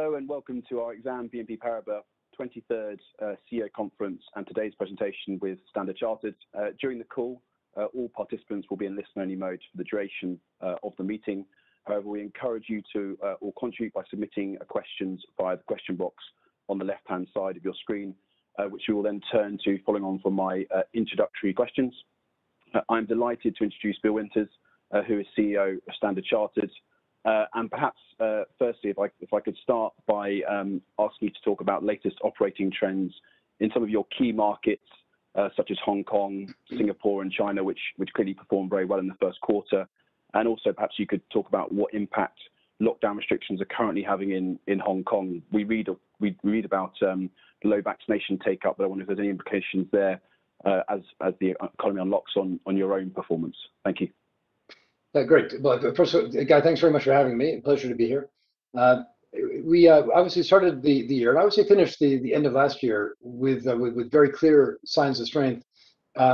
Hello, and welcome to our Exane BNP Paribas 23rd uh, CEO conference and today's presentation with Standard Chartered. Uh, during the call, uh, all participants will be in listen-only mode for the duration of the meeting. However, we encourage you to all contribute by submitting questions via the question box on the left-hand side of your screen, which we will then turn to following on from my introductory questions. I'm delighted to introduce Bill Winters, who is CEO of Standard Chartered. Uh, perhaps, uh, firstly, if I could start by um, asking you to talk about latest operating trends in some of your key markets, uh, such as Hong Kong, Singapore, and China, which clearly performed very well in the first quarter. And also, perhaps you could talk about what impact lockdown restrictions are currently having in Hong Kong. We read about um, low vaccination take-up, but I wonder if there's any implications there as the economy unlocks on your own performance. Thank you. Uh, great. Well, First of all, Guy, thanks very much for having me. Pleasure to be here. Uh, we obviously started the the year, and I would say finished the the end of last year with with very clear signs of strength,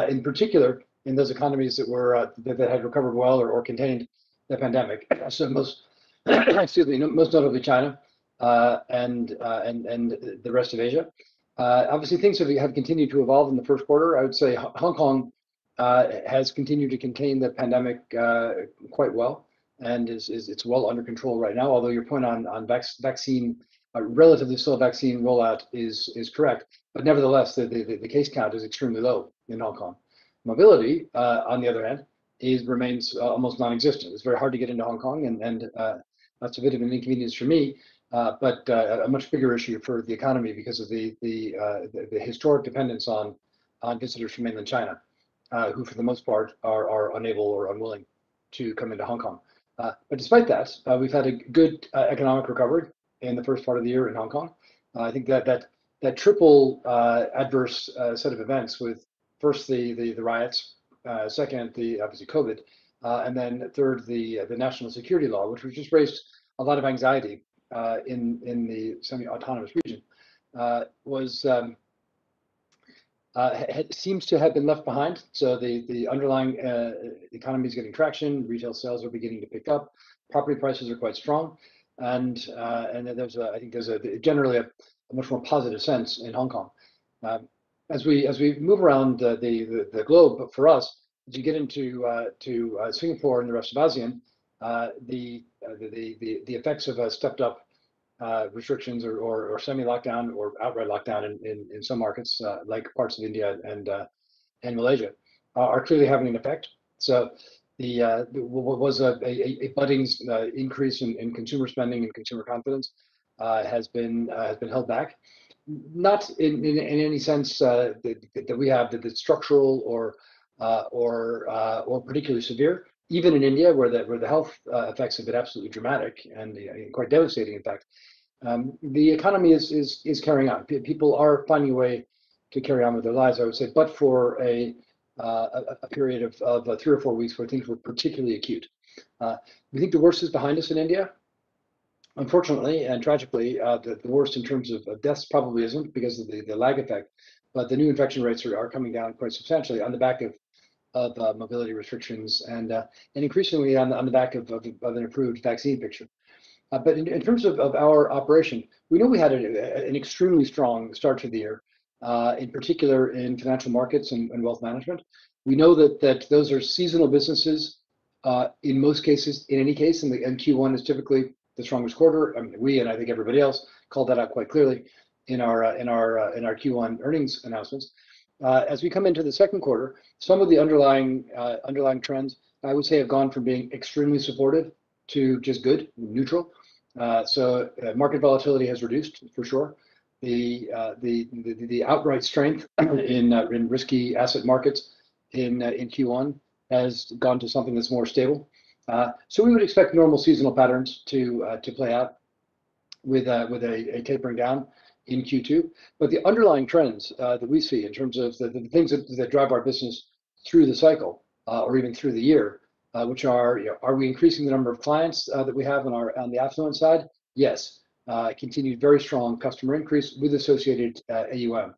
in particular in those economies that were that, that, had recovered well or or contained the pandemic. So most excuse me, most notably China, and and and the rest of Asia. Obviously, things have, have continued to evolve in the first quarter. I would say Hong Kong Uh, has continued to contain the pandemic uh, quite well, and is it's well under control right now. Although your point on vaccine uh relatively slow vaccine rollout is is correct. But nevertheless, the case count is extremely low in Hong Kong. Mobility, uh, on the other hand, is remains almost nonexistent. It's very hard to get into Hong Kong, and that's a bit of an inconvenience for me, but a much bigger issue for the economy because of the the historic dependence on visitors from mainland China, Uh, who for the most part are unable or unwilling to come into Hong Kong. Uh, but despite that, uh, we've had a good uh, economic recovery in the first part of the year in Hong Kong. I think that that that triple adverse set of events with first the the riots, second, the obviously COVID, and then third, the the national security law, which just raised a lot of anxiety in in the semi-autonomous region, um, Uh, seems to have been left behind. So the the underlying uh, economy is getting traction. Retail sales are beginning to pick up. Property prices are quite strong. And uh and there's uh I think there's a generally a much more positive sense in Hong Kong. Um, as we as we move around the the globe, but for us, as you get into uh, to Singapore and the rest of ASEAN, the the the effects of a stepped-up restrictions or semi-lockdown or outright lockdown in in, in some markets, uh, like parts of India and uh, and Malaysia, are clearly having an effect. So the, the what was a a budding increase in in consumer spending and consumer confidence has been has been held back. Not in in any sense that we have that it's structural or or or particularly severe. Even in India, where the where the health effects have been absolutely dramatic and quite devastating, in fact, Um, the economy is is, is carrying on. People are finding a way to carry on with their lives, I would say, but for a uh, a period of of uh, three or four weeks where things were particularly acute. Uh, we think the worst is behind us in India. Unfortunately and tragically, the the, worst in terms of deaths probably isn't because of the the lag effect, but the new infection rates are are coming down quite substantially on the back of of mobility restrictions and and increasingly on the on the back of an improved vaccine picture. Uh, but in terms of of our operation, we know we had an extremely strong start to the year, uh, in particular in financial markets and wealth management. We know that that those are seasonal businesses, uh, in most cases, in any case, and the, and Q1 is typically the strongest quarter. We, and I think everybody else, called that out quite clearly in our uh, in our uh, in our Q1 earnings announcements. As we come into the second quarter, some of the underlying underlying trends, I would say, have gone from being extremely supportive to just good, neutral. Uh, so uh, market volatility has reduced, for sure. The uh, the the outright strength in in risky asset markets in in Q1 has gone to something that's more stable. So we would expect normal seasonal patterns to to play out with with a tapering down in Q2. But The underlying trends that we see in terms of the things that drive our business through the cycle, or even through the year, Uh, which are are we increasing the number of clients uh, that we have on our on the affluent side? Yes. Uh, continued very strong customer increase with associated AUM.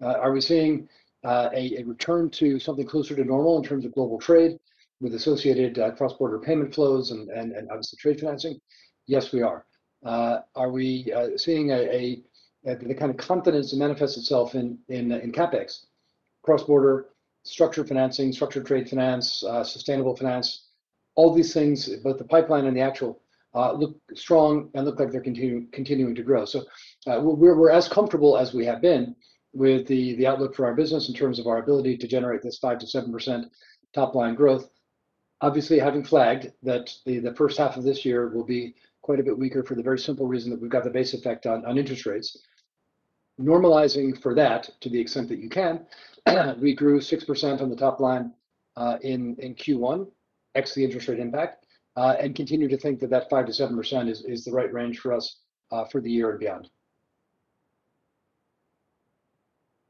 Are we seeing a return to something closer to normal in terms of global trade with associated cross-border payment flows and and, and obviously trade financing? Yes, we are. Are we seeing a the kind of confidence that manifests itself in, in, in CapEx, cross-border structured financing, structured trade finance, sustainable finance? All these things, both the pipeline and the actual, look strong and look like they're continuing to grow. So uh, we're as comfortable as we have been with the the outlook for our business in terms of our ability to generate this 5 to 7% top-line growth. Obviously, having flagged that the the first half of this year will be quite a bit weaker for the very simple reason that we've got the base effect on interest rates. Normalizing for that to the extent that you can, we grew 6% on the top line uh, in Q1, ex the interest rate impact, uh, and continue to think that that 5%-7% is the right range for us uh, for the year and beyond.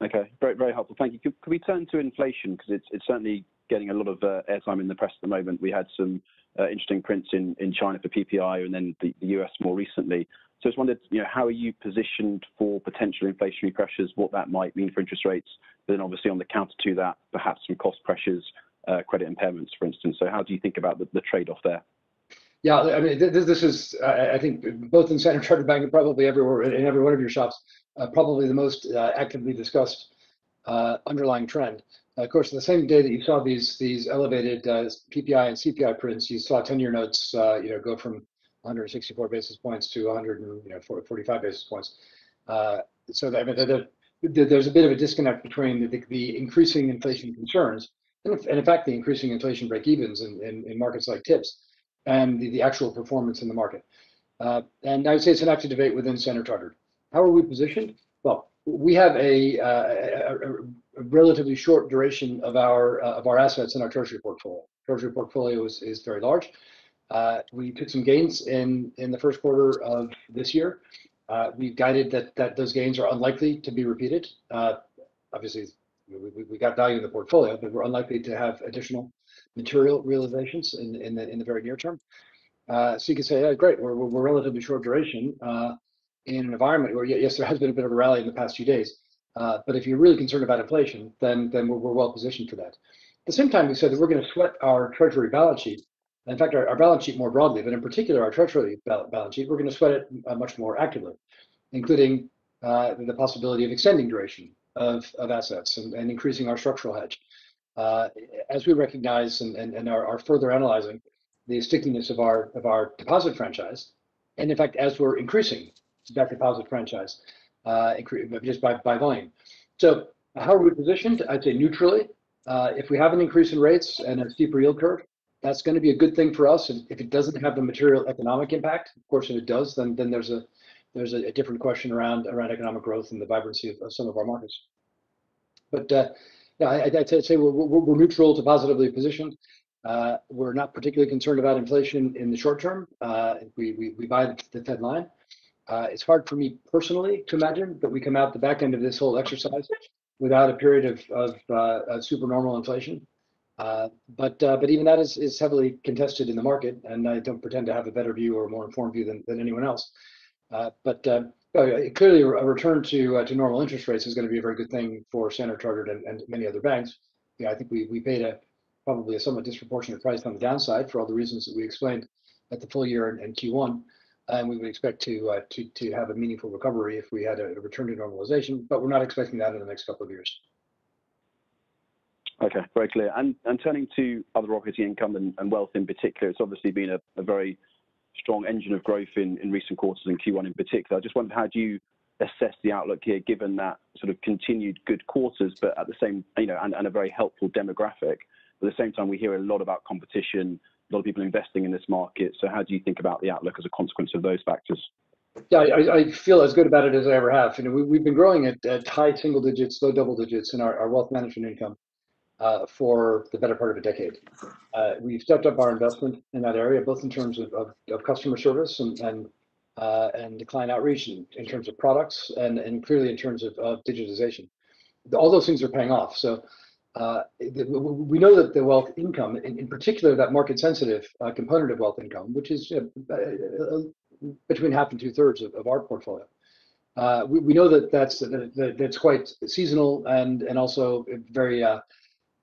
Okay. Very very helpful. Thank you. Could we turn to inflation? Because it's certainly getting a lot of airtime in the press at the moment. We had some interesting prints in China for PPI and then the U.S. more recently. I just wondered, you know, how are you positioned for potential inflationary pressures, what that might mean for interest rates, but then obviously on the counter to that, perhaps some cost pressures, uh, credit impairments, for instance. So how do you think about the trade-off there? Yeah, I mean, this is, I think both in Standard Chartered Bank and probably everywhere in every one of your shops, uh, probably the most uh, actively discussed underlying trend. Of course, the same day that you saw these these elevated PPI and CPI prints, you saw 10-year notes you know, go from 164 basis points to 145 basis points. So there's a bit of a disconnect between the increasing inflation concerns and in fact, the increasing inflation break-evens in markets like TIPS and the actual performance in the market. Uh, and I would say it's an active debate within Standard Chartered. How are we positioned? Well, we have a relatively short duration of our uh, of our assets in our treasury portfolio. Treasury portfolio is very large. Uh, we took some gains in the first quarter of this year. Uh, we've guided that those gains are unlikely to be repeated. Uh, obviously, we got value in the portfolio, but we're unlikely to have additional material realizations in the very near term. So you could say, great, we're relatively short duration in an environment where, yes, there has been a bit of a rally in the past few days. But if you're really concerned about inflation, then then we're well positioned for that. At the same time, we said that we're going to sweat our treasury balance sheet. In fact, our balance sheet more broadly, but in particular our treasury balance sheet, we're going to sweat it uh, much more actively, including uh, the possibility of extending duration of of assets and increasing our structural hedge. Uh, as we recognize and and are further analyzing the stickiness of our of our deposit franchise, and in fact, as we're increasing that deposit franchise just by volume. So how are we positioned? I'd say neutrally. If we have an increase in rates and a steeper yield curve, that's going to be a good thing for us. And if it doesn't have the material economic impact, of course, if it does, then then there's a there's a, a different question around around economic growth and the vibrancy of some of our markets. But uh, yeah, I'd say we're neutral to positively positioned. Uh, we're not particularly concerned about inflation in the short term. Uh, we we buy the Fed line. It's hard for me personally to imagine that we come out the back end of this whole exercise without a period of super normal inflation. Uh, uh, but even that is heavily contested in the market, and I don't pretend to have a better view or a more informed view than anyone else. Uh, but uh, oh, clearly, a return to normal interest rates is going to be a very good thing for Standard Chartered and many other banks. I think we paid probably a somewhat disproportionate price on the downside for all the reasons that we explained at the full year and Q1. And we would expect to have a meaningful recovery if we had a return to normalization, but we're not expecting that in the next couple of years. Okay. Very clear. And turning to other operating income and wealth in particular, it's obviously been a very strong engine of growth in recent quarters, in Q1 in particular. I just wondered, how do you assess the outlook here given that sort of continued good quarters, but at the same, you know, and a very helpful demographic? But At the same time, we hear a lot about competition, a lot of people investing in this market. So how do you think about the outlook as a consequence of those factors? Yeah, I feel as good about it as I ever have. You know, we've been growing at high single digits, low double digits in our wealth management income Uh, for the better part of a decade. Uh, we've stepped up our investment in that area, both in terms of customer service and and uh, client outreach and in terms of products and and clearly in terms of digitization. All those things are paying off. So we know that the wealth income, in particular that market sensitive component of wealth income, which is between half and two-thirds of our portfolio. We know that that's that's quite seasonal and also very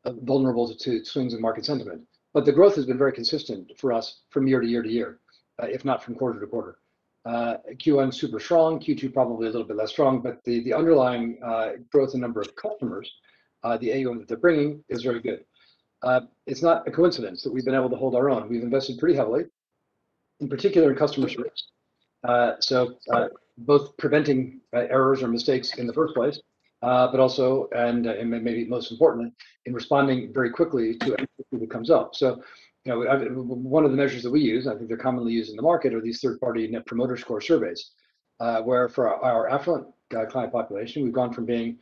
vulnerable to swings in market sentiment. But the growth has been very consistent for us from year to year to year, uh, if not from quarter to quarter. Uh, Q1 super strong, Q2 probably a little bit less strong, but the underlying uh, growth in number of customers, the AUM that they're bringing is very good. It's not a coincidence that we've been able to hold our own. We've invested pretty heavily, in particular in customer service. So both preventing errors or mistakes in the first place, Uh, but also, and uh, maybe most importantly, in responding very quickly to anything that comes up. So you know one of the measures that we use, I think they're commonly used in the market, are these third-party Net Promoter Score surveys, uh, where for our affluent client population, we've gone from being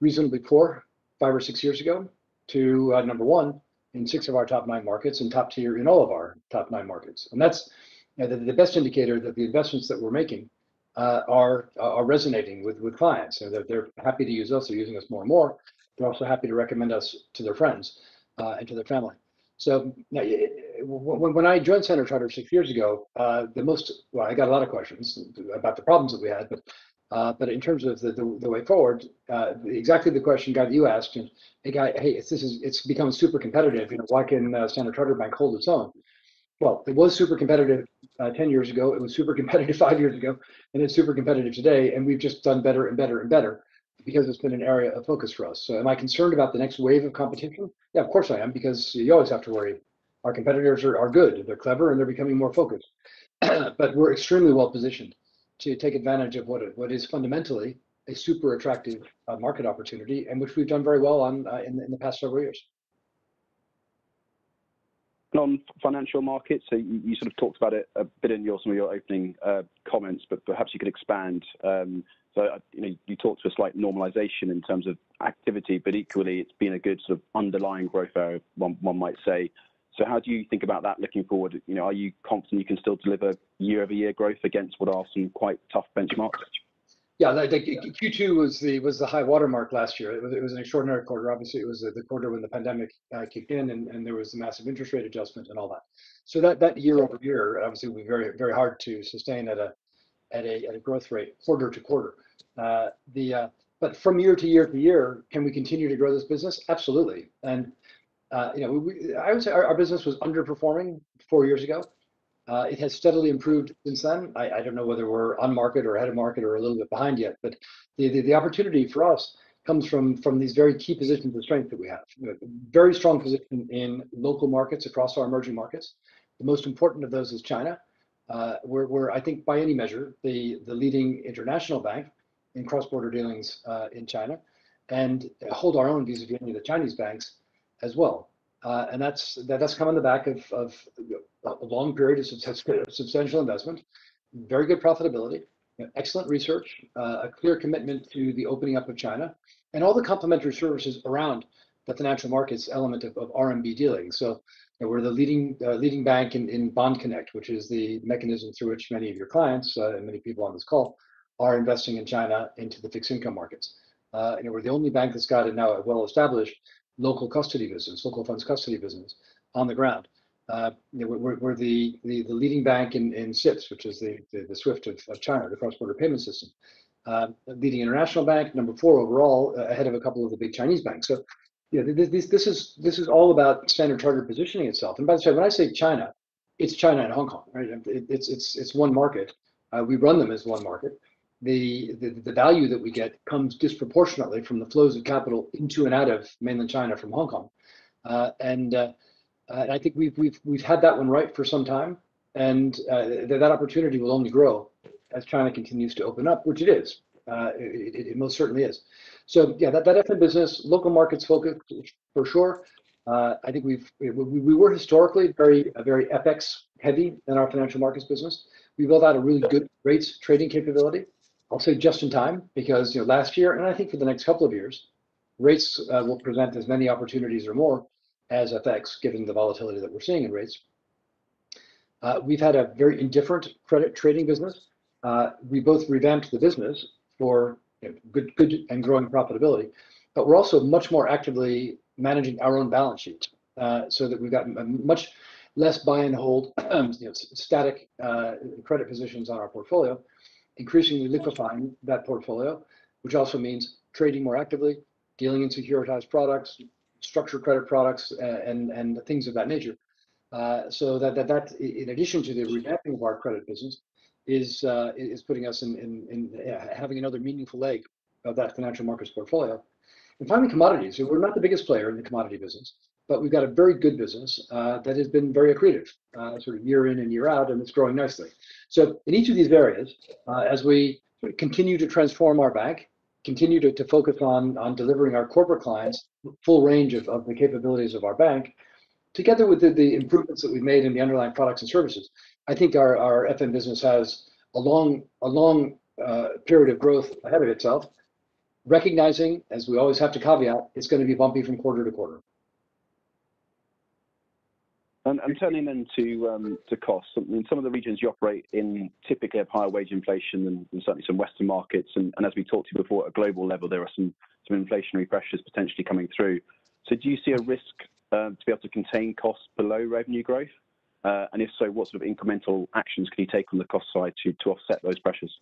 reasonably poor five or six years ago to number one in six of our top nine markets and top tier in all of our top nine markets. And that's the best indicator that the investments that we're making Uh, are uh, are resonating with with clients. They're they're happy to use us. They're using us more and more. They're also happy to recommend us to their friends uh, and to their family. So when I joined Standard Charter six years ago, the most, well, I got a lot of questions about the problems that we had, but but in terms of the the way forward, exactly the question, Guy, that you asked, hey, Guy, hey, it's this is it's become super competitive. You know, why can Standard Chartered Bank hold its own? Well, it was super competitive uh, 10 years ago. It was super competitive five years ago, and it's super competitive today. And we've just done better and better and better because it's been an area of focus for us. So am I concerned about the next wave of competition? Yeah, of course I am, because you always have to worry. Our competitors are are good. They're clever, and they're becoming more focused. But we're extremely well positioned to take advantage of what, what is fundamentally a super attractive uh, market opportunity, and which we've done very well on uh, in in the past several years. On financial markets, so you sort of talked about it a bit in your, some of your opening comments, but perhaps you could expand. Um, So you know, you talked to a slight normalization in terms of activity, but equally, it's been a good sort of underlying growth area, one, one might say. So how do you think about that looking forward? You know, are you confident you can still deliver year-over-year growth against what are some quite tough benchmarks? Yeah, Q2 was the was the high watermark last year. It was an extraordinary quarter. Obviously, it was the quarter when the pandemic uh, kicked in, and and there was a massive interest rate adjustment and all that. So that that year-over-year, obviously, would be very, very hard to sustain at a at a growth rate quarter to quarter. Uh, the uh, but from year to year to year, can we continue to grow this business? Absolutely. And you know, we, I would say our business was underperforming four years ago. Uh, it has steadily improved since then. I don't know whether we're on market or ahead of market or a little bit behind yet, but the the opportunity for us comes from from these very key positions of strength that we have. Very strong position in local markets across our emerging markets. The most important of those is China. Uh, we're, I think, by any measure, the the leading international bank in cross-border dealings uh, in China and hold our own vis-à-vis any of the Chinese banks as well. Uh, and that's come on the back of of a long period of substantial investment, very good profitability, excellent research, uh, a clear commitment to the opening up of China, and all the complementary services around the financial markets element of of RMB dealing. So we're the leading uh, leading bank in in Bond Connect, which is the mechanism through which many of your clients and many people on this call are investing in China into the fixed income markets. And we're the only bank that's got it now a well-established local custody business, local funds custody business on the ground. Uh, we're the the leading bank in in CIPS, which is the the SWIFT of of China, the cross-border payment system. Uh, leading international bank, number four overall, uh, ahead of a couple of the big Chinese banks. So this this is this is all about Standard Chartered positioning itself. And by the way, when I say China, it's China and Hong Kong, right? It's one market. We run them as one market. The the, the value that we get comes disproportionately from the flows of capital into and out of mainland China from Hong Kong. Uh, uh, and I think we've we've, we've had that one right for some time, and uh, that opportunity will only grow as China continues to open up, which it is. It it most certainly is. So yeah, that FM business, local markets focus for sure. I think we've we we were historically very very FX-heavy in our financial markets business. We built out a really good rates trading capability. I'll say just in time, because last year, and I think for the next couple of years, rates uh, will present as many opportunities or more as FX, given the volatility that we're seeing in rates. Uh, we've had a very indifferent credit trading business. Uh, we both revamped the business for good good and growing profitability, but we're also much more actively managing our own balance sheet so that we've got much less buy and hold static credit positions on our portfolio, increasingly liquefying that portfolio, which also means trading more actively, dealing in securitized products, structured credit products, uh, and and things of that nature. Uh, so that that that in addition to the revamping of our credit business, is uh, is putting us in having another meaningful leg of that financial markets portfolio. Finally, commodities. We're not the biggest player in the commodity business, but we've got a very good business uh, that has been very accretive uh, sort of year in and year out, and it's growing nicely. So in each of these areas, uh, as we continue to transform our bank, continue to focus on on delivering our corporate clients full range of of the capabilities of our bank, together with the improvements that we've made in the underlying products and services, I think our FM business has a long a long uh, period of growth ahead of itself, recognizing, as we always have to caveat, it's going to be bumpy from quarter to quarter. And, turning then to um, costs. In some of the regions you operate in typically have higher wage inflation than certainly some Western markets. And as we talked to you before, at a global level, there are some some inflationary pressures potentially coming through. So, do you see a risk um, to be able to contain costs below revenue growth? Uh, and if so, what sort of incremental actions can you take on the cost side to, to offset those pressures?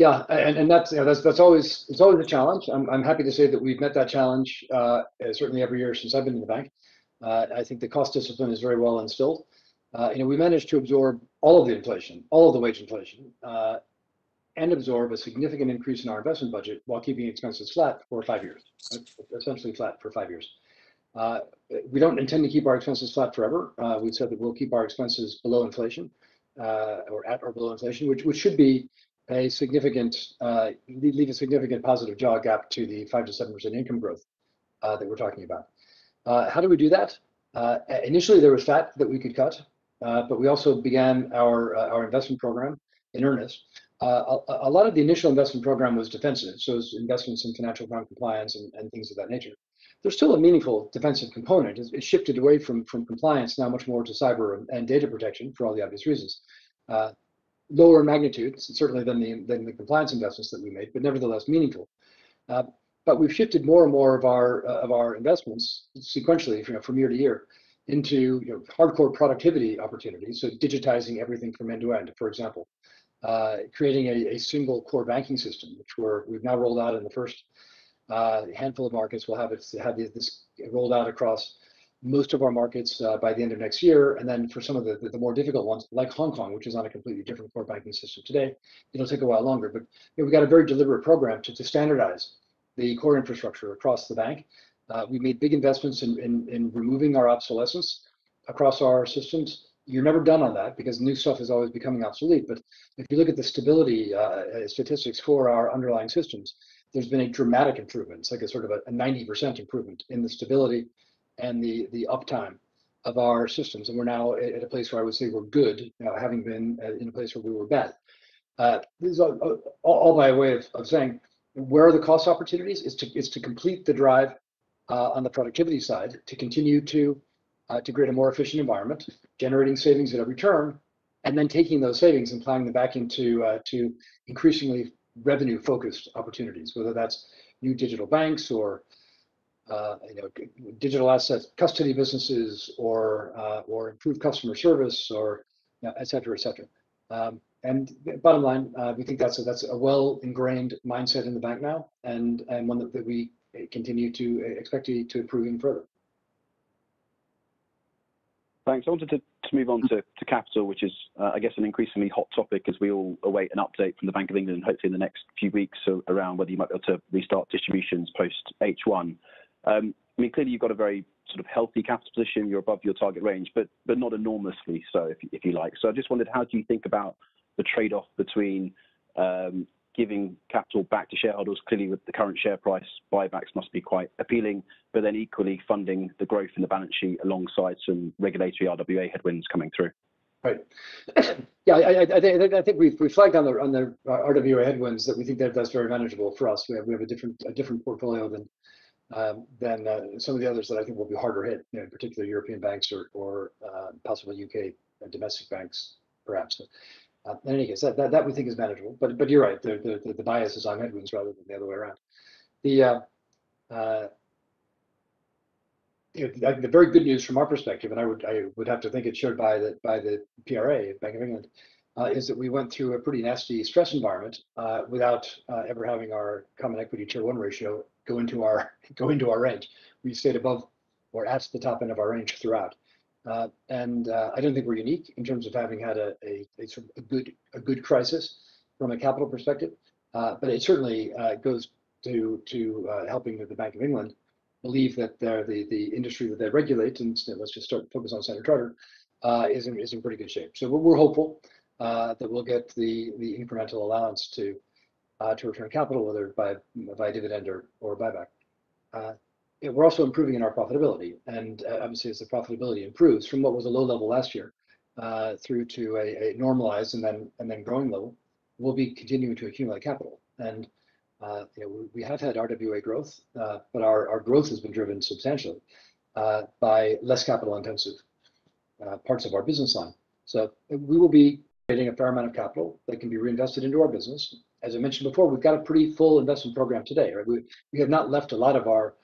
Yeah. And, and that's always it's always a challenge. I'm happy to say that we've met that challenge uh, certainly every year since I've been in the bank. Uh, I think the cost discipline is very well instilled. Uh, you know, we managed to absorb all of the inflation, all of the wage inflation, uh, and absorb a significant increase in our investment budget while keeping expenses flat for five years. Essentially flat for five years. We don't intend to keep our expenses flat forever. We've said that we'll keep our expenses below inflation, or at or below inflation, which which should Uh, leave a significant positive jaw gap to the 5%-7% income growth uh, that we're talking about. Uh, how do we do that? Initially, there was fat that we could cut, but we also began our our investment program in earnest. A lot of the initial investment program was defensive, so was investments in financial crime compliance and things of that nature. There's still a meaningful defensive component. It shifted away from compliance now much more to cyber and data protection for all the obvious reasons. Lower magnitude, certainly than the than the compliance investments that we made, but nevertheless meaningful. Uh, but we've shifted more and more of our uh, of our investments sequentially you know, from year to year into you know, hardcore productivity opportunities. So digitizing everything from end to end. For example, uh, creating a a, single core banking system, which we've now rolled out in the first uh, handful of markets. We'll have it have this rolled out across most of our markets uh, by the end of next year. And then for some of the the more difficult ones, like Hong Kong, which is on a completely different core banking system today, it'll take a while longer. But we've got a very deliberate program to to standardize the core infrastructure across the bank. Uh, we made big investments in in removing our obsolescence across our systems. You're never done on that because new stuff is always becoming obsolete. But if you look at the stability uh, statistics for our underlying systems, there's been a dramatic improvement. It's like a sort of a 90% improvement in the stability and the the uptime of our systems. And we're now at a place where I would say we're good, now, having been uh, in a place where we were bad. Uh, this is all by way of of saying, where are the cost opportunities? Is to is to complete the drive on the productivity side, to continue to to create a more efficient environment, generating savings at every turn, and then taking those savings and plowing them back into to increasingly revenue-focused opportunities, whether that's new digital banks or Uh, digital asset custody businesses or uh, or improve customer service or et cetera. Et cetera. Um, and bottom line, uh, we think that's a well-ingrained mindset in the bank now, and and one that we continue to expect to improve even further. Thanks. I wanted to move on to capital, which is, I guess, an increasingly hot topic as we all await an update from the Bank of England, hopefully in the next few weeks, around whether you might be able to restart distributions post H1. I mean, clearly you've got a very sort of healthy capital position. You're above your target range, but but not enormously so, if you like. So I just wondered, how do you think about the trade-off between giving capital back to shareholders? Clearly, with the current share price, buybacks must be quite appealing, but then equally funding the growth in the balance sheet alongside some regulatory RWA headwinds coming through. Right. Yeah, I think we've flagged on the on the uh RWA headwinds that we think that that's very manageable for us. We have a different portfolio than Um, uh, some of the others that I think will be harder hit, particularly European banks or or uh, possibly U.K. Uh, domestic banks, perhaps. In any case, that that we think is manageable. But but you're right, the the, the bias is on headwinds rather than the other way around. The the very good news from our perspective, and I would I would have to think it's shared by the by the PRA, Bank of England, is that we went through a pretty nasty stress environment without ever having our Common Equity Tier 1 ratio go into our go into our range. We stayed above or at the top end of our range throughout. Uh, and uh, I don't think we're unique in terms of having had a a sort of a good a good crisis from a capital perspective. Uh, but it certainly goes to to helping the Bank of England believe that they're the the industry that they regulate, and let's just start focus on Standard Chartered, is in is in pretty good shape. So we're hopeful that we'll get the incremental allowance to Uh, return capital, whether by by dividend or or buyback. Uh, we're also improving in our profitability, and uh, obviously, as the profitability improves from what was a low level last year through to a normalized and then and then growing level, we'll be continuing to accumulate capital. And you know, we have had RWA growth, but our growth has been driven substantially by less capital-intensive parts of our business line. So we will be creating a fair amount of capital that can be reinvested into our business. As I mentioned before, we've got a pretty full investment program today, right? We have not left a lot of our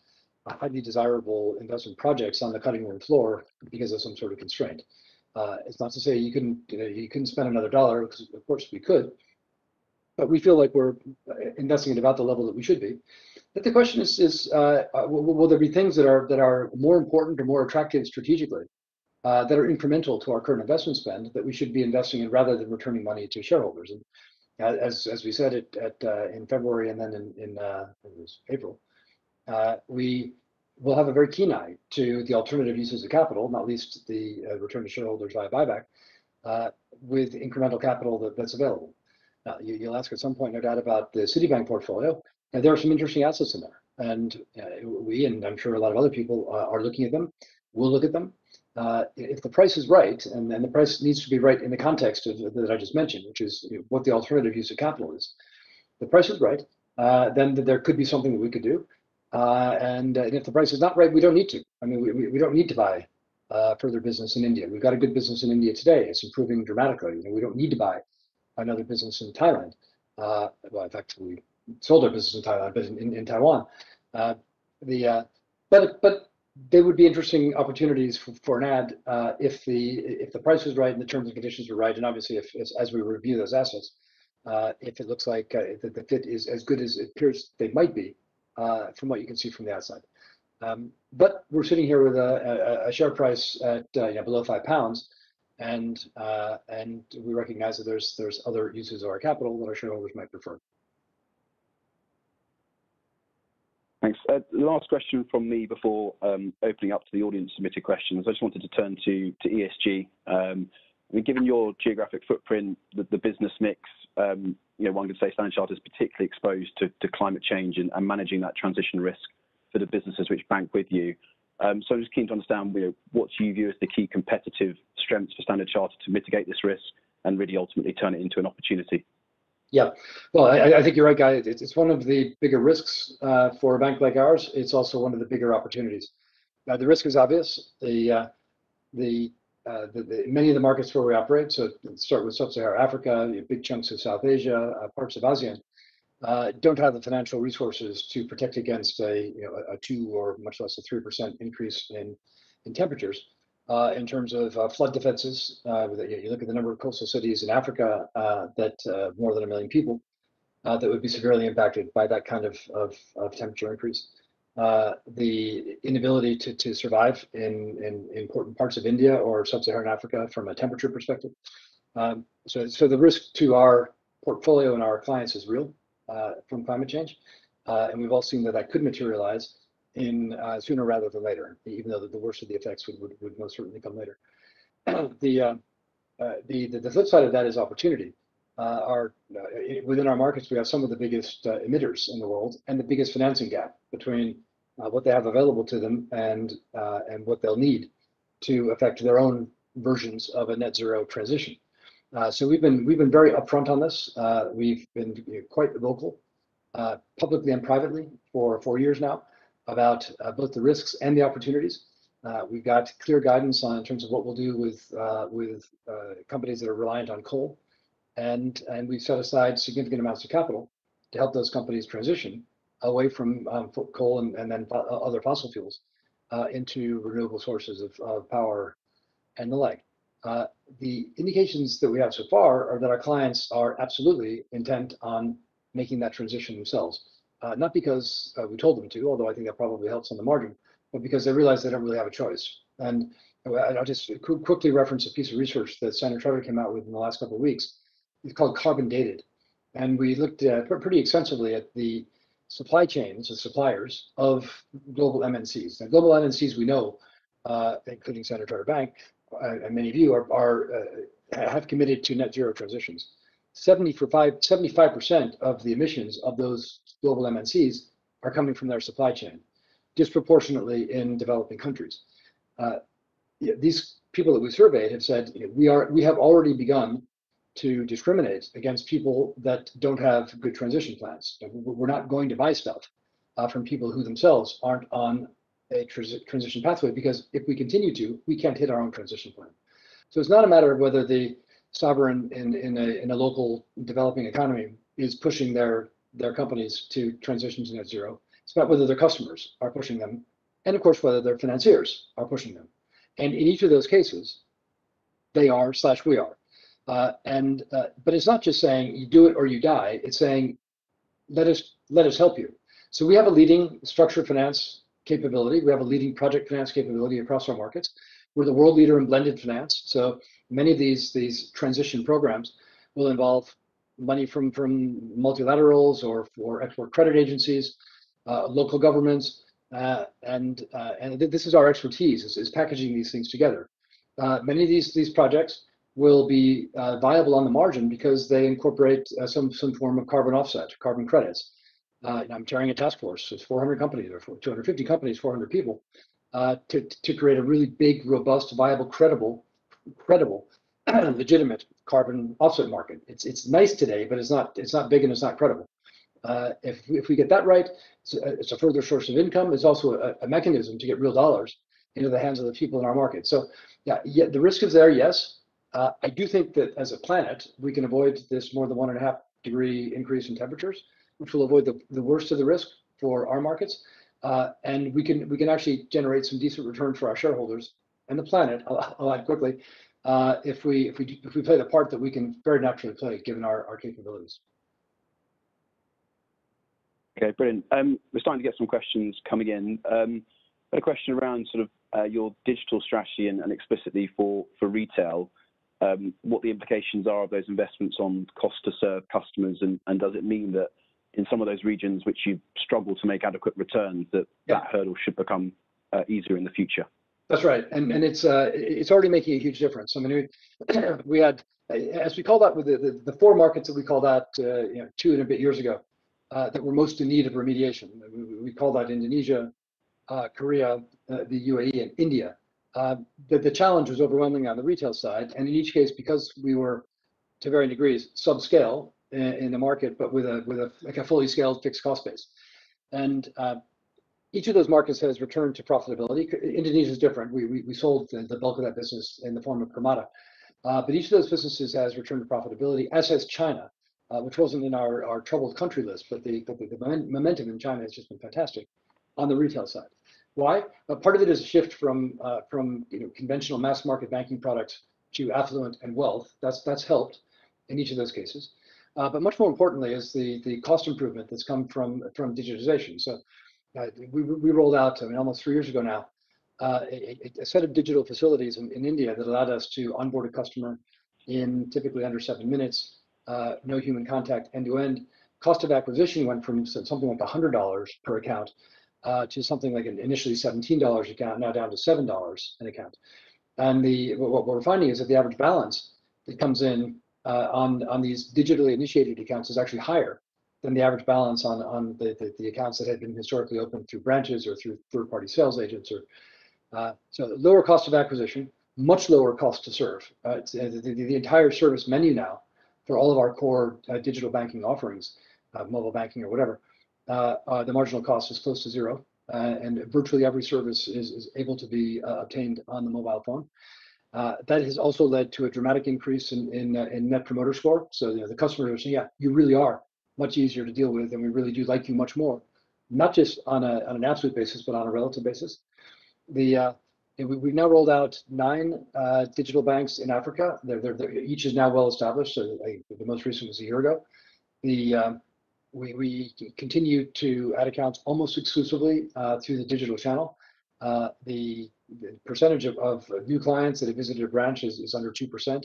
highly desirable investment projects on the cutting room floor because of some sort of constraint. Uh, it's not to say you couldn't, you know, you couldn't spend another dollar, because of course we could, but we feel like we're uh, investing at about the level that we should be. But the question is, is uh, will there be things that are that are more important or more attractive strategically, that are incremental to our current investment spend, that we should be investing in rather than returning money to shareholders? And as as we said uh, in February and then in uh, April, uh, we will have a very keen eye to the alternative uses of capital, not least the return to shareholders via buyback, with incremental capital that's available. Now, you'll ask at some point, no doubt, about the Citibank portfolio, and there are some interesting assets in there. And we, and I'm sure a lot of other people, are looking at them. We'll look at them. Uh, if the price is right, and the price needs to be right in the context of that I just mentioned, which is what the alternative use of capital is. The price is right, uh, then there could be something that we could do. Uh, and if the price is not right, we don't need to. I mean, we don't need to buy further business in India. We've got a good business in India today. It's improving dramatically, and we don't need to buy another business in Thailand. Well, in fact, we sold our business in Thailand, but in Taiwan. the, but, But there would be interesting opportunities for an add, uh, if the if the price is right and the terms and conditions are right, and obviously, if, as we review those assets, uh, if it looks like uh, that the fit is as good as it appears they might be, from what you can see from the outside. Um, but we're sitting here with a share price at, know, below 5 pounds, and and we recognize that there's there's other uses of our capital that our shareholders might prefer. Thanks. Uh, last question from me before um, opening up to the audience-submitted questions. I just wanted to turn to ESG. Um, given your geographic footprint, the business mix, um, you know, one could say Standard Chartered is particularly exposed to climate change and managing that transition risk for the businesses which bank with you. So I'm just keen to understand, you know, what you view as the key competitive strengths for Standard Chartered to mitigate this risk and really ultimately turn it into an opportunity? Yeah. Well, I think you're right, Guy. It's one of the bigger risks uh, for a bank like ours. It's also one of the bigger opportunities. The risk is obvious. Uh, uh, the the many of the markets where we operate, so start with Sub-Saharan Africa, big chunks of South Asia, parts of ASEAN, don't have the financial resources to protect against a, you know, a 2 or much less a 3% increase in temperatures. Uh, in terms of uh, flood defenses, uh, you look at the number of coastal cities in Africa that more than a 1 million people that would be severely impacted by that kind of of temperature increase. The inability to to survive in in important parts of India or Sub-Saharan Africa from a temperature perspective. Um, so the risk to our portfolio and our clients is real from climate change. And we've all seen that that could materialize Uh, sooner rather than later, even though the worst of the effects would most certainly come later. Uh, uh, the the the flip side of that is opportunity. our, Within our markets, we have some of the biggest emitters in the world and the biggest financing gap between what they have available to them and and what they'll need to affect their own versions of a net zero transition. So we've been we've been very upfront on this. We've been quite vocal publicly and privately for four years now about uh, both the risks and the opportunities. Uh, we've got clear guidance on in terms of what we'll do with uh, with companies that are reliant on coal. And and we've set aside significant amounts of capital to help those companies transition away from um, coal and and then other fossil fuels into renewable sources of power and the like. The indications that we have so far are that our clients are absolutely intent on making that transition themselves. Not because we told them to, although I think that probably helps on the margin, but because they realize they don't really have a choice. And I'll just quickly reference a piece of research that Standard Chartered came out with in the last couple of weeks. It's called Carbon Dated. And we looked pretty extensively at the supply chains, the suppliers of global MNCs. Now, global MNCs we know, uh, including Standard Chartered Bank, uh, and many of you are, are uh, have committed to net zero transitions. 75, 75% of the emissions of those global MNCs are coming from their supply chain, disproportionately in developing countries. Uh, these people that we surveyed have said we are we have already begun to discriminate against people that don't have good transition plans. We're not going to buy stuff uh, from people who themselves aren't on a transition pathway because if we continue to, we can't hit our own transition plan. So it's not a matter of whether the sovereign in, in, a, in a local developing economy is pushing their, their companies to transition to net zero. It's about whether their customers are pushing them, and of course, whether their financiers are pushing them. And in each of those cases, they are slash we are. Uh, and uh, but it's not just saying you do it or you die. It's saying let us let us help you. So we have a leading structured finance capability. We have a leading project finance capability across our markets. We're the world leader in blended finance. So many of these these transition programs will involve money from from multilaterals or for export credit agencies, uh, local governments, uh, and uh, and th this is our expertise is, is packaging these things together. Uh, many of these these projects will be uh, viable on the margin because they incorporate uh, some some form of carbon offset, carbon credits. I'm chairing a task force. It's 400 companies or 250 companies, 400 people, to to create a really big, robust, viable, credible, credible, legitimate carbon offset market. It's it's nice today, but it's not it's not big and it's not credible. Uh, if if we get that right, it's a, it's a, further source of income. It's also a, a mechanism to get real dollars into the hands of the people in our market. So yeah, yeah, the risk is there, yes. Uh, I do think that as a planet, we can avoid this more than one and a half degree increase in temperatures, which will avoid the, the worst of the risk for our markets. Uh, and we can we can actually generate some decent return for our shareholders and the planet. I'll, I'll add quickly uh, if we if we if we play the part that we can very naturally play given our, our capabilities. Okay, brilliant. Um, we're starting to get some questions coming in. Um, a question around sort of uh, your digital strategy and, and, explicitly for for retail um, what the implications are of those investments on cost to serve customers, and, and does it mean that in some of those regions which you struggle to make adequate returns, that yeah. that hurdle should become uh, easier in the future? That's right, and and it's uh, it's already making a huge difference. I mean, we, we had as we called out with the, the, the, four markets that we called out uh, you know, two and a bit years ago uh, that were most in need of remediation. We, we called out Indonesia, uh, Korea, uh, the UAE, and India. Uh, the, the challenge was overwhelming on the retail side. And in each case, because we were to varying degrees subscale in, in the market, but with a with a like a fully scaled fixed cost base. And each of those markets has returned to profitability. Indonesia is different. We, we, we sold the, the, bulk of that business in the form of Permata. Uh, but each of those businesses has returned to profitability, as has China, uh, which wasn't in our, our troubled country list, but the, the, the momentum in China has just been fantastic on the retail side. Why? Uh, part of it is a shift from uh, from you know conventional mass market banking products to affluent and wealth. That's that's helped in each of those cases. Uh, but much more importantly is the the cost improvement that's come from from digitization. So uh, we we rolled out I mean almost three years ago now uh, a, a, set of digital facilities in, in India that allowed us to onboard a customer in typically under seven minutes, uh, no human contact, end to end. Cost of acquisition went from something like $100 per account uh, to something like an initially $17 account, now down to $7 an account. And the what we're finding is that the average balance that comes in uh, on on these digitally initiated accounts is actually higher than the average balance on on the, the, the accounts that had been historically opened through branches or through third-party sales agents or uh, so lower cost of acquisition, much lower cost to serve. Uh, the, the, the, entire service menu now for all of our core uh, digital banking offerings, uh, mobile banking or whatever, uh, uh, the marginal cost is close to zero, uh, and virtually every service is, is able to be obtained on the mobile phone. that has also led to a dramatic increase in, in, in net promoter score. So you know, the customers are saying, yeah, you really are much easier to deal with, and we really do like you much more, not just on, a, on an absolute basis, but on a relative basis. The uh, we've now rolled out nine uh, digital banks in Africa. They're, they're, they're, each is now well established. So the most recent was a year ago. The um, we, we continue to add accounts almost exclusively uh, through the digital channel. The percentage of new clients that have visited a branch is under 2%,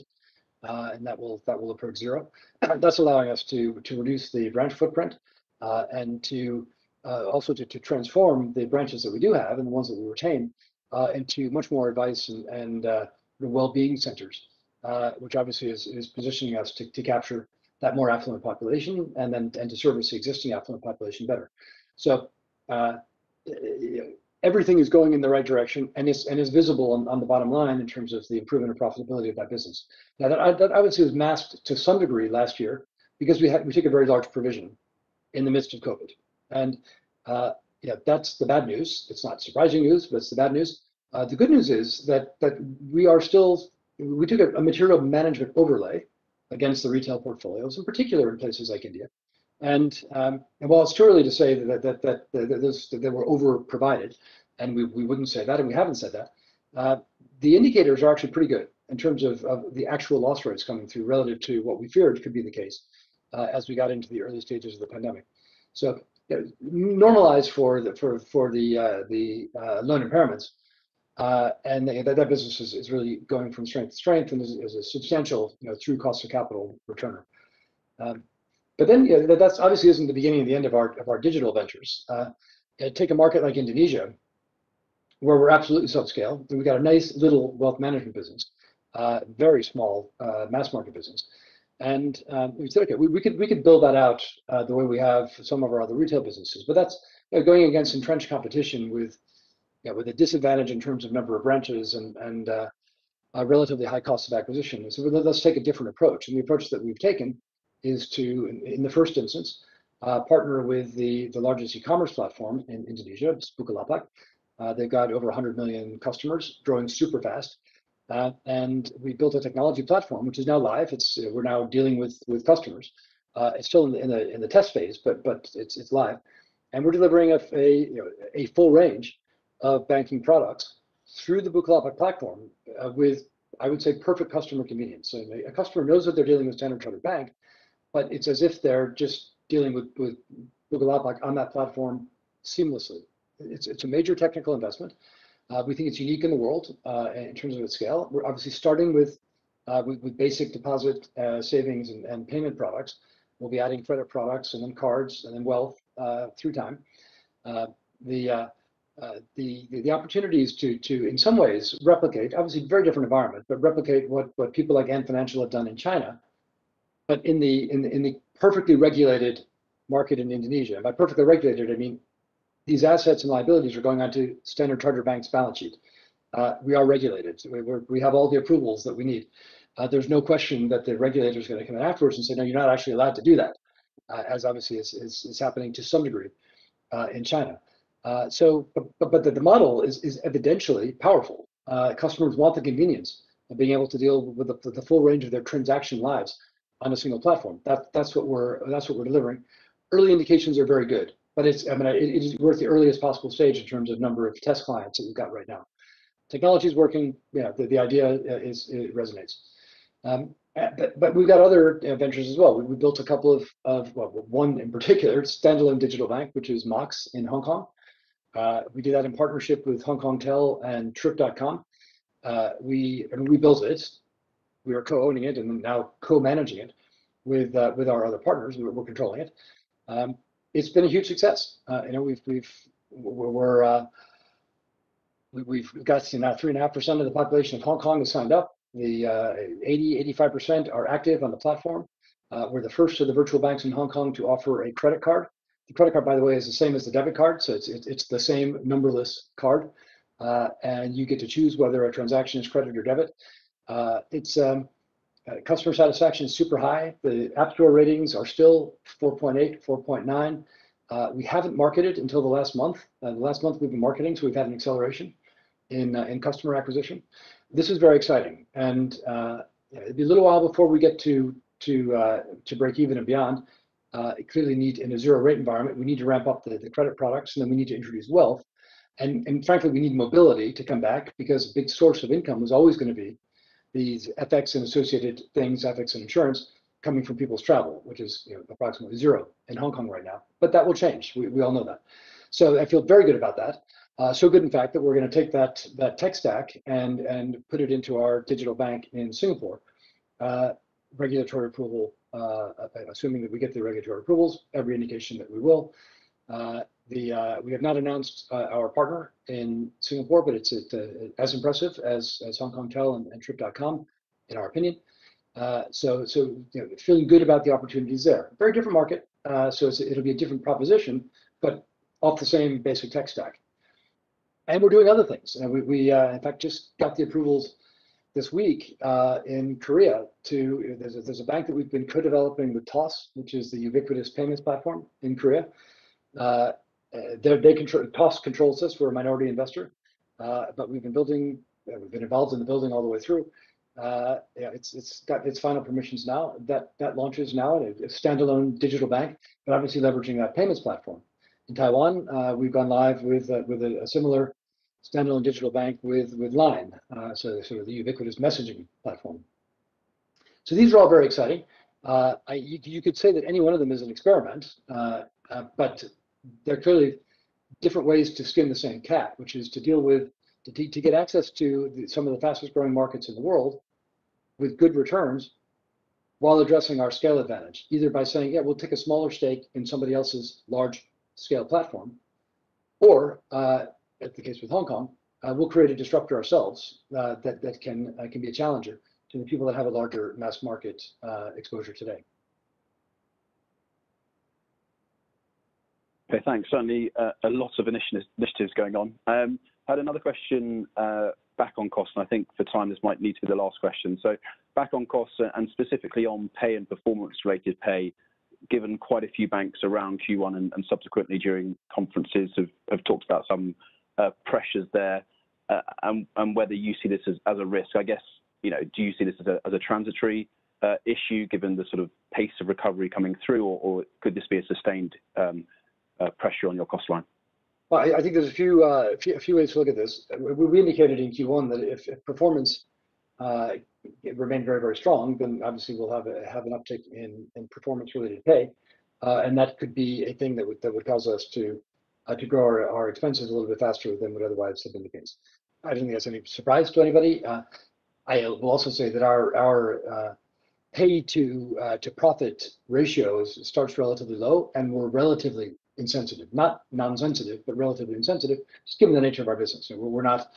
Uh, and that will that will approach zero. That's allowing us to to reduce the branch footprint uh, and to uh, also to transform the branches that we do have and the ones that we retain uh, into much more advice and and well-being centers, which obviously is positioning us to to capture that more affluent population and then and to service the existing affluent population better. Everything is going in the right direction and is and is visible on the bottom line in terms of the improvement of profitability of that business. Now, that I would say was masked to some degree last year because we had we took a very large provision in the midst of COVID. And uh, yeah, that's the bad news. It's not surprising news, but it's the bad news. Uh, the good news is that that we are still we took a material management overlay against the retail portfolios, in particular in places like India. Um, and while it's too early to say that that that they were over-provided, and we we wouldn't say that, and we haven't said that, uh, the indicators are actually pretty good in terms of of the actual loss rates coming through relative to what we feared could be the case uh, as we got into the early stages of the pandemic. So normalized for the for for the uh, the loan impairments, and that that business is is really going from strength to strength and is a substantial you know, true cost of capital returner. Um, But then that obviously isn't the beginning of the end of our of our digital ventures. Uh, uh, take a market like Indonesia, where we're absolutely subscale. We've got a nice little wealth management business, uh, very small mass market business. And um, we said, okay, we could we could build that out the way we have some of our other retail businesses. But that's going against entrenched competition with yeah with a disadvantage in terms of number of branches and a relatively high cost of acquisition. So let's take a different approach. And the approach that we've taken is to, in the first instance, uh, partner with the the largest e-commerce platform in Indonesia, Bukalapak. Uh, they've got over 100 million customers, growing super fast. Uh, and we built a technology platform, which is now live. It's we're now dealing with with customers. Uh, it's still in the in the test phase, but but it's it's live. And we're delivering a full range of banking products through the Bukalapak platform with, I would say, perfect customer convenience. So a customer knows that they're dealing with Standard Chartered Bank, but it's as if they're just dealing with Bukalapak on that platform seamlessly. It's it's a major technical investment. Uh, we think it's unique in the world uh, in terms of its scale. We're obviously starting with uh, with basic deposit savings and and, payment products. We'll be adding credit products and then cards and then wealth through time. The the, the opportunities to, to, in some ways, replicate, obviously very different environment, but replicate what, what people like Ant Financial have done in China, but in the in the perfectly regulated market in Indonesia. By perfectly regulated, I mean these assets and liabilities are going onto Standard Chartered Bank's balance sheet. Uh, we are regulated. We have all the approvals that we need. Uh, there's no question that the regulator is going to come in afterwards and say, "No, you're not actually allowed to do that," uh, as obviously is is happening to some degree in China. So, but, but the the, model is evidentially powerful. Customers want the convenience of being able to deal with the full range of their transaction lives on a single platform. That's what we're delivering. Early indications are very good, but it's—I mean—it is worth the earliest possible stage in terms of number of test clients that we've got right now. Technology is working. Yeah, The idea uh, is it resonates. Um, uh, but we've got other uh, ventures as well. We built a couple of, well, one in particular, standalone digital bank, which is Mox in Hong Kong. We did that in partnership with Hong Kong Tel and Trip.com. We built it. We are co-owning it and now co-managing it with uh, with our other partners. We're controlling it. Um, it's been a huge success. Uh, you know, we've we've we're uh, we've got now 3.5% of the population of Hong Kong has signed up. The uh, 80%-85% are active on the platform. We're the first of the virtual banks in Hong Kong to offer a credit card. The credit card, by the way, is the same as the debit card. So it's it's the same numberless card. And you get to choose whether a transaction is credit or debit. Uh, it's um, uh, customer satisfaction is super high. The App Store ratings are still 4.8, 4.9. Uh, we haven't marketed until the last month. The last month we've been marketing, so we've had an acceleration in in customer acquisition. This is very exciting. And it'll be a little while before we get to to to break even and beyond. Clearly, need in a zero-rate environment, we need to ramp up the credit products, and then we need to introduce wealth. And, and frankly, we need mobility to come back because a big source of income is always going to be these FX and associated things, FX and insurance, coming from people's travel, which is approximately zero in Hong Kong right now. But that will change. We all know that. So I feel very good about that. Uh, so good, in fact, that we're going to take that that tech stack and and put it into our digital bank in Singapore. Uh, regulatory approval, uh, assuming that we get the regulatory approvals, every indication that we will. Uh, the uh, we have not announced uh, our partner in Singapore, but it's as impressive as as Hong Kong Tel and, and Trip.com, in our opinion. so so you know, feeling good about the opportunities there. Very different market, so it'll be a different proposition, but off the same basic tech stack and we're doing other things. And we, we uh, in fact, just got the approvals this week uh, in Korea to, there's a, there's a bank that we've been co-developing with Toss, which is the ubiquitous payments platform in Korea. Uh, they control, Toss controls us, we're a minority investor, uh, but we've been building, uh, we've been involved in the building all the way through. Uh, yeah, it's it's got its final permissions now. That that launches now, a, a standalone digital bank, but obviously leveraging that payments platform in Taiwan. Uh, we've gone live with uh, with a, similar standalone digital bank with with Line, uh, so sort of the ubiquitous messaging platform. So these are all very exciting. Uh, you, could say that any one of them is an experiment, uh, but they're clearly different ways to skin the same cat, which is to deal with to, to get access to the, some of the fastest growing markets in the world with good returns while addressing our scale advantage, either by saying, yeah, we'll take a smaller stake in somebody else's large scale platform, or uh, at the case with Hong Kong, uh, we'll create a disruptor ourselves uh, that that can uh, can be a challenger to the people that have a larger mass market uh, exposure today. Okay, thanks. Certainly uh, a lot of initiatives going on. Um, I had another question back on costs, and I think for time this might need to be the last question. So back on costs and specifically on pay and performance-related pay, given quite a few banks around Q1 and, subsequently during conferences have, talked about some uh, pressures there, uh, and, whether you see this as, a risk. I guess, you know, do you see this as a, transitory uh, issue given the sort of pace of recovery coming through, or, could this be a sustained um, uh, pressure on your cost line? Well, I, think there's a few, uh, a few, a few ways to look at this. We indicated in Q1 that if, if performance uh, remain very, very strong, then obviously we'll have a, have an uptick in, in performance-related pay, uh, and that could be a thing that would that would cause us to uh, to grow our, our expenses a little bit faster than would otherwise have been the case. I don't think that's any surprise to anybody. Uh, I will also say that our our uh, pay to uh, to profit ratio is, starts relatively low, and we're relatively insensitive, not non-sensitive, but relatively insensitive, just given the nature of our business. So we're, we're not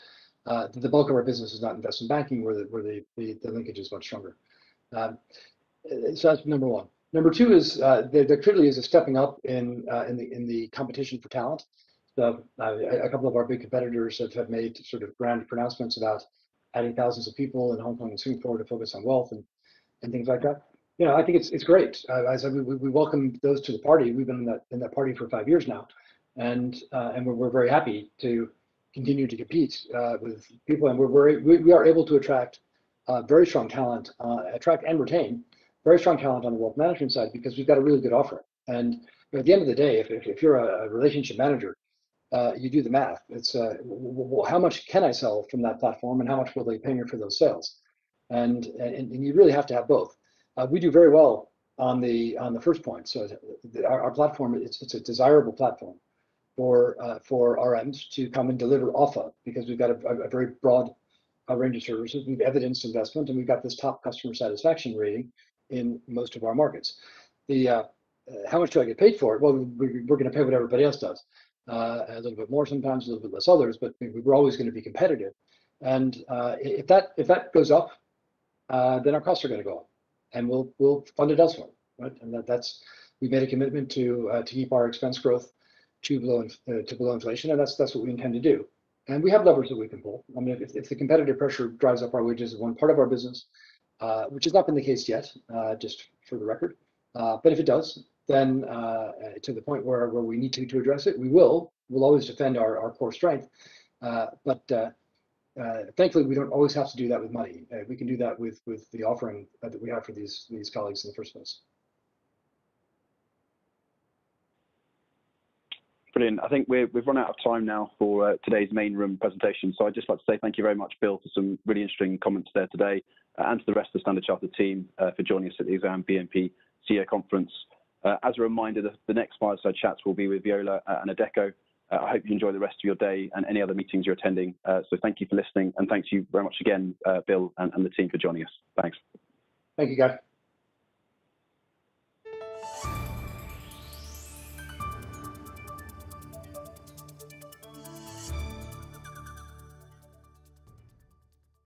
uh, the bulk of our business is not investment banking, where the where the the, the linkage is much stronger. Um, so that's number one. Number two is uh, there, there, clearly is a stepping up in uh, in the in the competition for talent. So uh, a couple of our big competitors have, have made sort of grand pronouncements about adding thousands of people in Hong Kong and Singapore to focus on wealth and and things like that. You know, I think it's it's great. Uh, I said we, we welcome those to the party. We've been in that in that party for five years now, and uh, and we're, we're very happy to continue to compete uh, with people, and we're, we're we, are able to attract uh, very strong talent, uh, attract and retain very strong talent on the wealth management side because we've got a really good offering. And at the end of the day, if, if, if you're a, relationship manager, uh, you do the math. It's uh, how much can I sell from that platform, and how much will they pay me for those sales? And and, and you really have to have both. Uh, we do very well on the on the first point. So our, our platform it's it's a desirable platform for uh, for RMs to come and deliver off of because we've got a, a very broad uh, range of services. We've evidenced investment and we've got this top customer satisfaction rating in most of our markets. The uh, how much do I get paid for it? Well, we're, we're going to pay what everybody else does. Uh, a little bit more sometimes, a little bit less others, but we're always going to be competitive. And uh, if that if that goes up, uh, then our costs are going to go up, and we'll we'll fund it elsewhere, right? And that, that's we made a commitment to uh, to keep our expense growth to below uh, to below inflation, and that's that's what we intend to do. And we have levers that we can pull. I mean, if, if the competitive pressure drives up our wages as one part of our business, uh, which has not been the case yet, uh, just for the record. Uh, but if it does, then uh, to the point where, where we need to, to address it, we will. We'll always defend our, our core strength. Uh, thankfully, we don't always have to do that with money. we can do that with, with the offering that we have for these, these colleagues in the first place. Brilliant. I think we have run out of time now for uh, today's main room presentation. So I'd just like to say thank you very much, Bill, for some really interesting comments there today, uh, and to the rest of the Standard Chartered team uh, for joining us at the Exane BNP CEO conference. Uh, as a reminder, the, the, next fireside chats will be with Veolia and Adecco. Uh, I hope you enjoy the rest of your day and any other meetings you're attending. Uh, so thank you for listening and thank you very much again, uh, Bill and, and the team for joining us. Thanks. Thank you, Guy.